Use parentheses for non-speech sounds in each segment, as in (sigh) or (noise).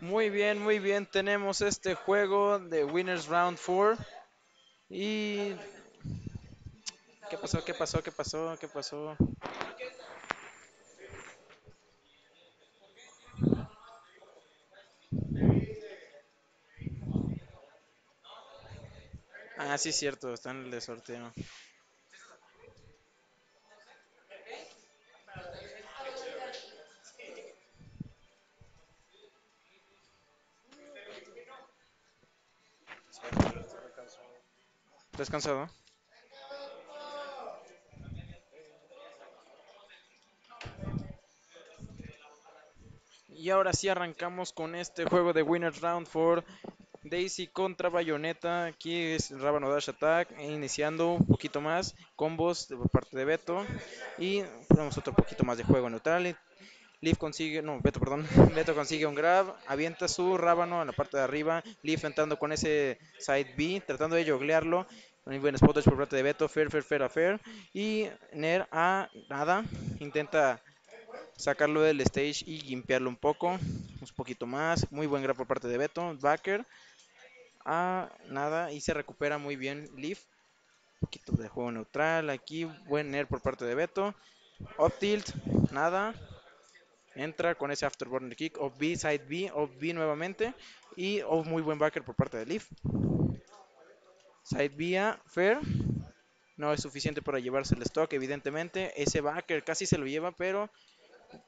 Muy bien, muy bien. Tenemos este juego de Winners Round 4. Y... ¿Qué pasó? ¿Qué pasó? ¿Qué pasó? ¿Qué pasó? Ah, sí, cierto. Está en el de sorteo. ¿Estás cansado? Y ahora sí arrancamos con este juego de Winners Round 4. Daisy contra Bayonetta. Aquí es Rábano Dash Attack. Iniciando un poquito más. Combos por parte de Beto. Y ponemos otro poquito más de juego neutral. Leaf consigue, no, Beto, perdón. (laughs) Beto consigue un grab. Avienta su rábano en la parte de arriba. Leaf entrando con ese side B. Tratando de joglearlo. Muy buen spot por parte de Beto. Fair, fair, fair, fair. Y Ner a nada. Intenta sacarlo del stage y limpiarlo un poco, un poquito más. Muy buen grab por parte de Beto. Backer. Ah, nada. Y se recupera muy bien Leaf. Un poquito de juego neutral aquí. Buen air por parte de Beto. Up tilt. Nada. Entra con ese afterburner kick. Off B, side B. Off B nuevamente. Y off muy buen backer por parte de Leaf. Side B a Fair. No es suficiente para llevarse el stock, evidentemente. Ese backer casi se lo lleva, pero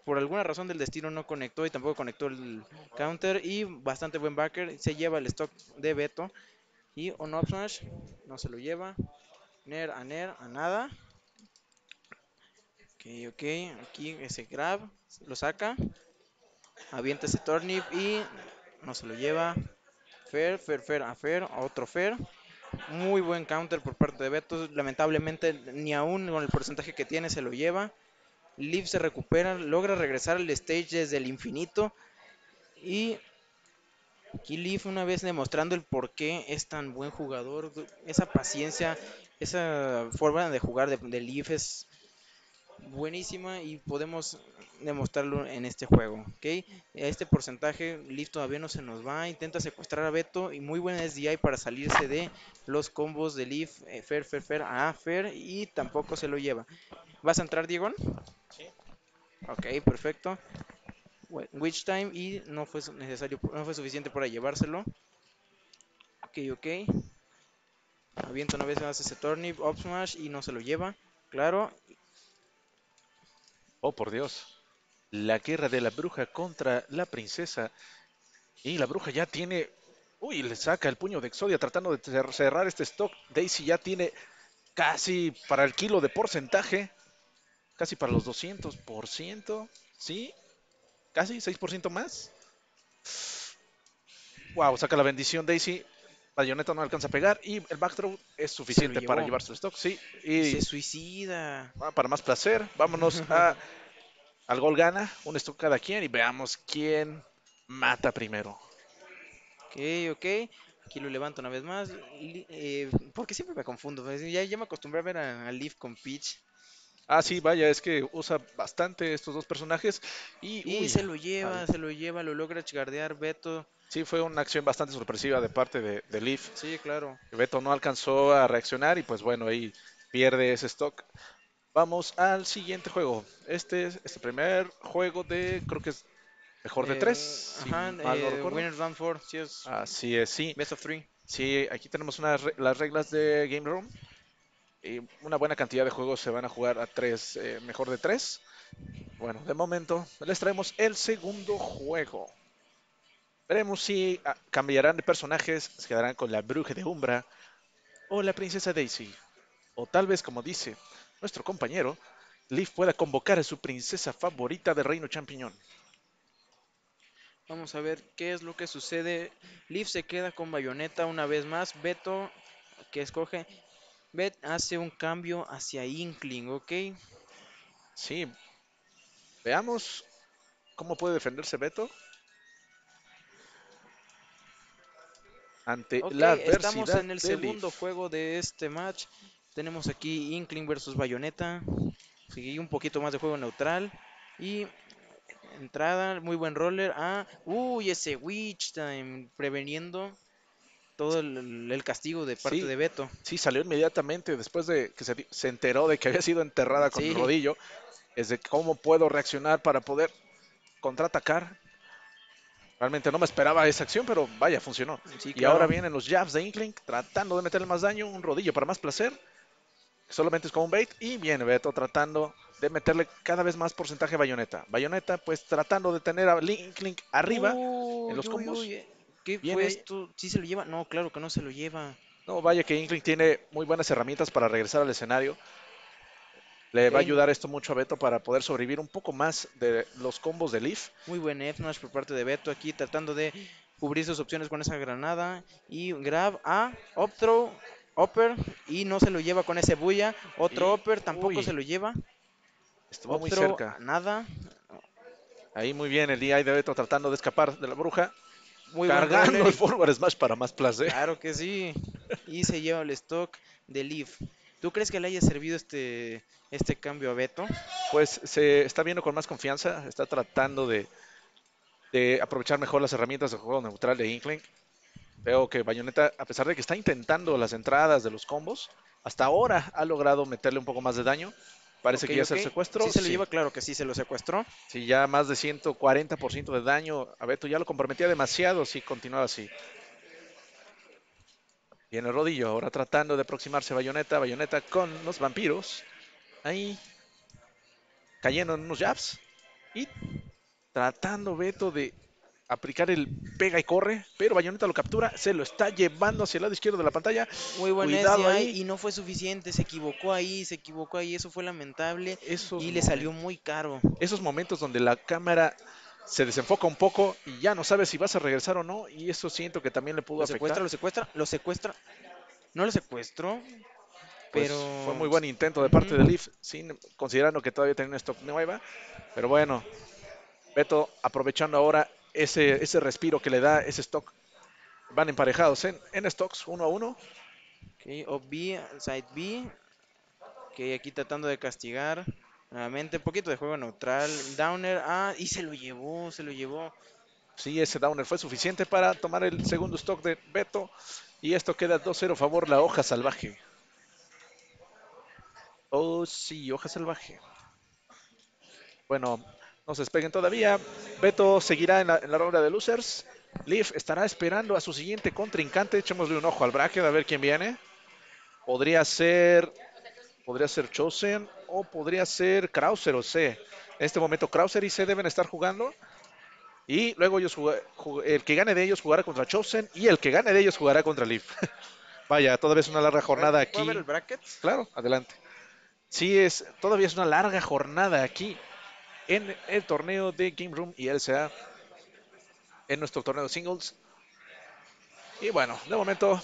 por alguna razón del destino no conectó y tampoco conectó el counter y bastante buen backer se lleva el stock de Beto y on up smash no se lo lleva. Ner a Ner a nada. Ok ok aquí ese grab lo saca avienta ese turnip y no se lo lleva. Fair, Fair, Fair a Fair, a otro Fair muy buen counter por parte de Beto lamentablemente ni aún con el porcentaje que tiene se lo lleva Liv se recupera, logra regresar al stage desde el infinito. Y aquí Liv una vez demostrando el por qué es tan buen jugador. Esa paciencia, esa forma de jugar de, de Leaf es buenísima y podemos demostrarlo en este juego. ¿ok? Este porcentaje, Leaf todavía no se nos va. Intenta secuestrar a Beto y muy buen SDI para salirse de los combos de Leaf. eh, fair, fair, fair, a fair y tampoco se lo lleva. ¿Vas a entrar, Diego? Sí. Ok, perfecto. Witch Time y no fue necesario, no fue suficiente para llevárselo. Ok, ok. Avienta una vez más ese turnip, up smash y no se lo lleva. Claro. Oh, por Dios. La guerra de la bruja contra la princesa. Y la bruja ya tiene... Uy, le saca el puño de Exodia tratando de cer- cerrar este stock. Daisy ya tiene casi para el kilo de porcentaje. Casi para los 200%. ¿Sí? Casi 6% más. Wow, saca la bendición Daisy. Bayonetta no alcanza a pegar y el backthrow es suficiente para llevarse el stock. Sí, Y se suicida. Ah, para más placer, vámonos (laughs) a, al gol gana, un stock cada quien y veamos quién mata primero. Ok, ok. Aquí lo levanto una vez más. Eh, porque siempre me confundo. pues, Ya, ya me acostumbré a ver a, a Leaf con Peach. Ah, sí, vaya, es que usa bastante estos dos personajes y, Y uy, se lo lleva, se lo lleva, lo logra chigardear Beto. sí, fue una acción bastante sorpresiva de parte de, de Leaf. Sí, claro. Beto no alcanzó a reaccionar y pues bueno, ahí pierde ese stock. Vamos al siguiente juego. Este es este primer juego de, creo que es mejor de Eh, tres, si Ajá, no eh. Winners Round 4. Sí, es Así es, sí. Best of 3. Sí, aquí tenemos unas re- las reglas de Game Room. Y una buena cantidad de juegos se van a jugar a tres, eh, mejor de tres. Bueno, de momento les traemos el segundo juego. Veremos si ah, cambiarán de personajes, se quedarán con la bruja de Umbra o la princesa Daisy. O tal vez, como dice nuestro compañero, Leaf pueda convocar a su princesa favorita de Reino Champiñón. Vamos a ver qué es lo que sucede. Leaf se queda con Bayonetta una vez más. Beto, que escoge. Bet hace un cambio hacia Inkling, ¿ok? Sí, veamos cómo puede defenderse Beto. ante la estamos adversidad en el segundo Leaf. juego de este match. Tenemos aquí Inkling versus Bayonetta. Seguí un poquito más de juego neutral. Y entrada, muy buen roller. Ah, uy, ese Witch Time preveniendo todo el, el castigo de parte Sí. de Beto. Sí, salió inmediatamente después de que se, se enteró de que había sido enterrada con Sí. el rodillo. Es de cómo puedo reaccionar para poder contraatacar. Realmente no me esperaba esa acción, pero vaya, funcionó. Sí, Y claro. ahora vienen los jabs de Inkling tratando de meterle más daño, un rodillo para más placer. Solamente es como un bait. Y viene Beto tratando de meterle cada vez más porcentaje a Bayonetta. Bayonetta pues tratando de tener a Inkling arriba. En los uy, combos. uy, ¿Qué Viene fue esto? ¿Sí se lo lleva? No, claro que no se lo lleva. No, vaya que Inkling tiene muy buenas herramientas para regresar al escenario. Le va a ayudar esto mucho a Beto para poder sobrevivir un poco más de los combos de Leaf. Muy buen F-Smash por parte de Beto aquí tratando de cubrir sus opciones con esa granada. Y grab a up throw, upper y no se lo lleva con ese bulla. Otro Y- upper tampoco uy. se lo lleva. Estuvo muy Otro, cerca. Nada. Ahí muy bien el DI de Beto tratando de escapar de la bruja. Muy cargando el forward smash para más placer. Claro que sí. Y se lleva el stock de Leaf. ¿Tú crees que le haya servido este, este cambio a Beto? Pues se está viendo con más confianza. Está tratando de, de aprovechar mejor las herramientas de juego neutral de Inkling. Veo que Bayonetta, a pesar de que está intentando las entradas de los combos, hasta ahora ha logrado meterle un poco más de daño. Parece que ya ok. secuestro. Sí se lo sí. lleva, claro que sí se lo secuestró. Sí, ya más de 140% de daño. A Beto ya lo comprometía demasiado si continuaba así. En el rodillo, ahora tratando de aproximarse a Bayonetta. Bayonetta con los vampiros. Ahí. Cayendo en unos jabs. Y tratando Beto de aplicar el pega y corre. Pero Bayonetta lo captura. Se lo está llevando hacia el lado izquierdo de la pantalla. Muy buen Cuidado ahí. y no fue suficiente. Se equivocó ahí, se equivocó ahí. Eso fue lamentable. Esos Y le salió muy caro. esos momentos donde la cámara se desenfoca un poco y ya no sabes si vas a regresar o no. Y eso siento que también le pudo Lo afectar. secuestra, lo secuestra, lo secuestra. No lo secuestró. Pues, Pero fue muy buen intento de parte de. Leaf, sin, considerando que todavía tenía una stock nueva. Pero bueno, Beto aprovechando ahora ese, ese respiro que le da ese stock. Van emparejados en, en stocks uno a uno. Ok, up B, side B. Ok, aquí tratando de castigar. Nuevamente, un poquito de juego neutral. Downer. Ah, y se lo llevó, se lo llevó. Sí, ese downer fue suficiente para tomar el segundo stock de Beto. Y esto queda 2-0 a favor la hoja salvaje. Oh, sí, hoja salvaje. Bueno, no se despeguen todavía. Beto seguirá en la, en la ronda de losers. Leaf estará esperando a su siguiente contrincante. Echémosle un ojo al bracket a ver quién viene. Podría ser. Podría ser Chosen o podría ser Krauser o C. En este momento Krauser y C deben estar jugando. Y luego ellos el que gane de ellos jugará contra Chosen y el que gane de ellos jugará contra Leaf. (laughs) Vaya, todavía es una larga jornada ¿Puedo aquí. ver el bracket? Claro, adelante. Sí, es, todavía es una larga jornada aquí en el torneo de Game Room y LCA, en nuestro torneo de singles. Y bueno, de momento